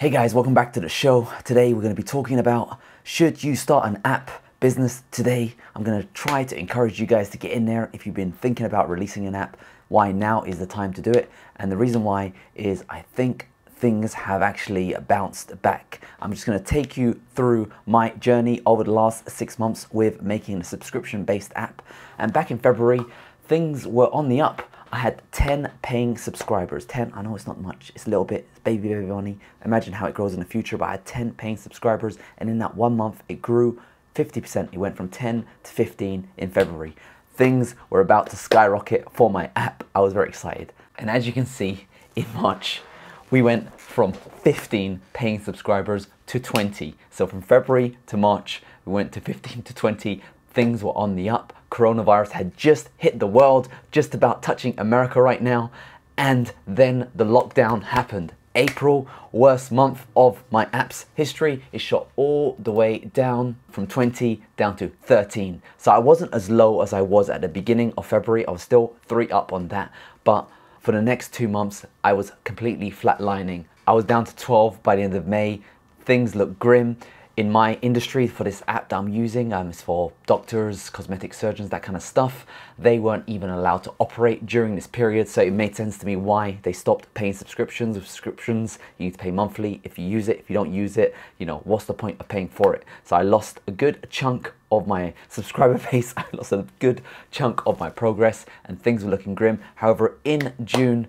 Hey guys, welcome back to the show. Today we're going to be talking about should you start an app business today? I'm going to try to encourage you guys to get in there if you've been thinking about releasing an app. Why now is the time to do it? And the reason why is I think things have actually bounced back. I'm just going to take you through my journey over the last six months with making a subscription based app. And back in February, things were on the up. I had 10 paying subscribers. 10, I know it's not much, it's a little bit, it's baby, baby money. Imagine how it grows in the future, but I had 10 paying subscribers, and in that one month, it grew 50%. It went from 10 to 15 in February. Things were about to skyrocket for my app. I was very excited. And as you can see, in March, we went from 15 paying subscribers to 20. So from February to March, we went to 15 to 20 things were on the up. Coronavirus had just hit the world, just about touching America right now. And then the lockdown happened. April, worst month of my app's history, it shot all the way down from 20 down to 13. So I wasn't as low as I was at the beginning of February. I was still three up on that. But for the next two months, I was completely flatlining. I was down to 12 by the end of May. Things looked grim in my industry for this app that I'm using, um, it's for doctors, cosmetic surgeons, that kind of stuff. They weren't even allowed to operate during this period, so it made sense to me why they stopped paying subscriptions. Subscriptions, you need to pay monthly if you use it. If you don't use it, you know, what's the point of paying for it? So I lost a good chunk of my subscriber base. I lost a good chunk of my progress and things were looking grim. However, in June,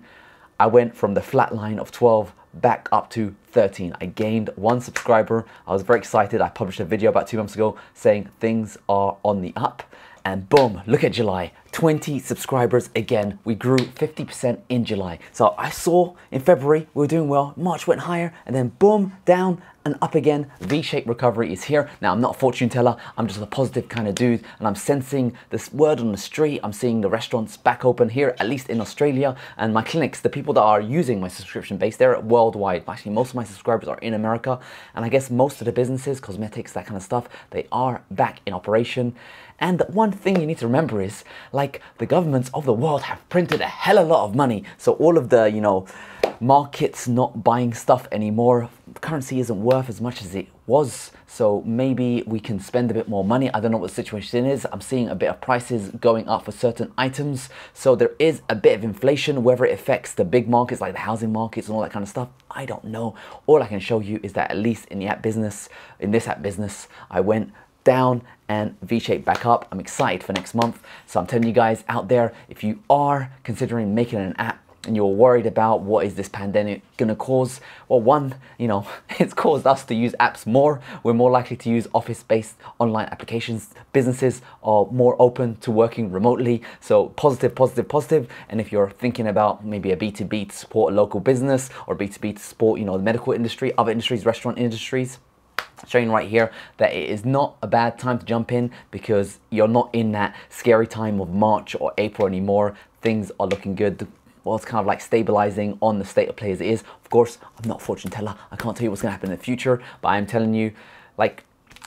I went from the flat line of 12 back up to 13. I gained one subscriber. I was very excited. I published a video about two months ago saying things are on the up. And boom, look at July. 20 subscribers again. We grew 50% in July. So I saw in February we were doing well. March went higher and then boom, down and up again. V-shaped recovery is here. Now I'm not a fortune teller. I'm just a positive kind of dude and I'm sensing this word on the street. I'm seeing the restaurants back open here, at least in Australia. And my clinics, the people that are using my subscription base, they're worldwide. Actually, most of my subscribers are in America. And I guess most of the businesses, cosmetics, that kind of stuff, they are back in operation. And one thing you need to remember is like the governments of the world have printed a hell of a lot of money. So all of the, you know, markets not buying stuff anymore, currency isn't worth as much as it was. So maybe we can spend a bit more money. I don't know what the situation is. I'm seeing a bit of prices going up for certain items. So there is a bit of inflation, whether it affects the big markets like the housing markets and all that kind of stuff. I don't know. All I can show you is that at least in the app business, in this app business, I went down and V-shape back up. I'm excited for next month. So I'm telling you guys out there, if you are considering making an app and you're worried about what is this pandemic gonna cause, well, one, you know, it's caused us to use apps more. We're more likely to use office-based online applications. Businesses are more open to working remotely. So positive, positive, positive. And if you're thinking about maybe a B2B to support a local business or B2B to support, you know, the medical industry, other industries, restaurant industries, showing right here that it is not a bad time to jump in because you're not in that scary time of March or April anymore. Things are looking good. Well, it's kind of like stabilizing on the state of play as it is. Of course, I'm not a fortune teller. I can't tell you what's going to happen in the future, but I'm telling you, like,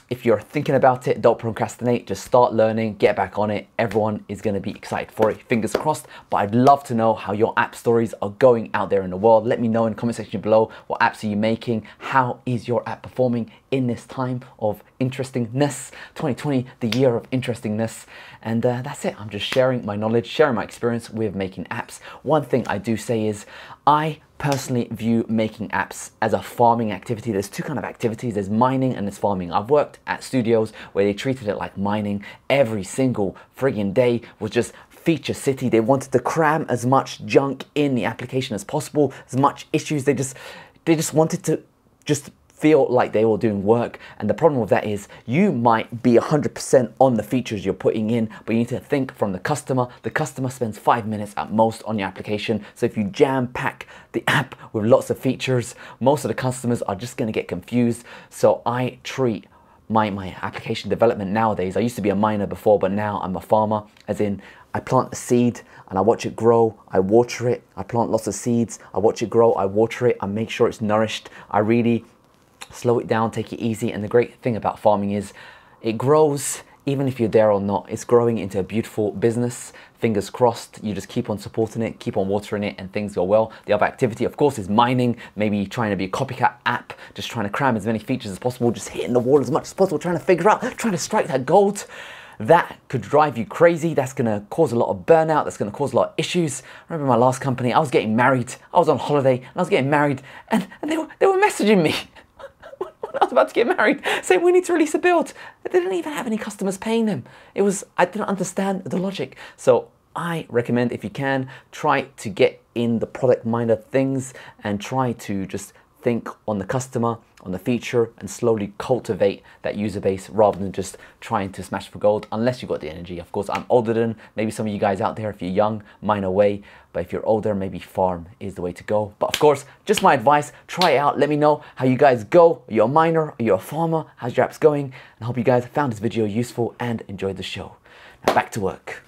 if you're thinking about it, don't procrastinate, just start learning, get back on it. Everyone is gonna be excited for it, fingers crossed. But I'd love to know how your app stories are going out there in the world. Let me know in the comment section below, what apps are you making? How is your app performing in this time of interestingness? 2020, the year of interestingness. And uh, that's it, I'm just sharing my knowledge, sharing my experience with making apps. One thing I do say is, I personally view making apps as a farming activity. There's two kind of activities, there's mining and there's farming. I've worked at studios where they treated it like mining. Every single friggin' day was just feature city. They wanted to cram as much junk in the application as possible, as much issues. They just, they just wanted to just feel like they were doing work. And the problem with that is you might be 100% on the features you're putting in, but you need to think from the customer. The customer spends five minutes at most on your application. So if you jam pack the app with lots of features, most of the customers are just gonna get confused. So I treat my, my application development nowadays, I used to be a miner before, but now I'm a farmer, as in I plant a seed and I watch it grow, I water it, I plant lots of seeds, I watch it grow, I water it, I make sure it's nourished, I really slow it down, take it easy. And the great thing about farming is it grows even if you're there or not, it's growing into a beautiful business. fingers crossed, you just keep on supporting it, keep on watering it, and things go well. The other activity, of course, is mining, maybe trying to be a copycat app, just trying to cram as many features as possible, just hitting the wall as much as possible, trying to figure out, trying to strike that gold that could drive you crazy. That's going to cause a lot of burnout. That's going to cause a lot of issues. I remember my last company, I was getting married. I was on holiday and I was getting married and, and they, were, they were messaging me. I was about to get married, saying we need to release a build. They didn't even have any customers paying them. It was, I didn't understand the logic. So I recommend if you can, try to get in the product mind of things and try to just think on the customer, on the feature, and slowly cultivate that user base rather than just trying to smash for gold, unless you've got the energy. Of course, I'm older than maybe some of you guys out there. If you're young, mine away. But if you're older, maybe farm is the way to go. But of course, just my advice, try it out. Let me know how you guys go. Are you a miner? Are you a farmer? How's your apps going? And I hope you guys found this video useful and enjoyed the show. Now back to work.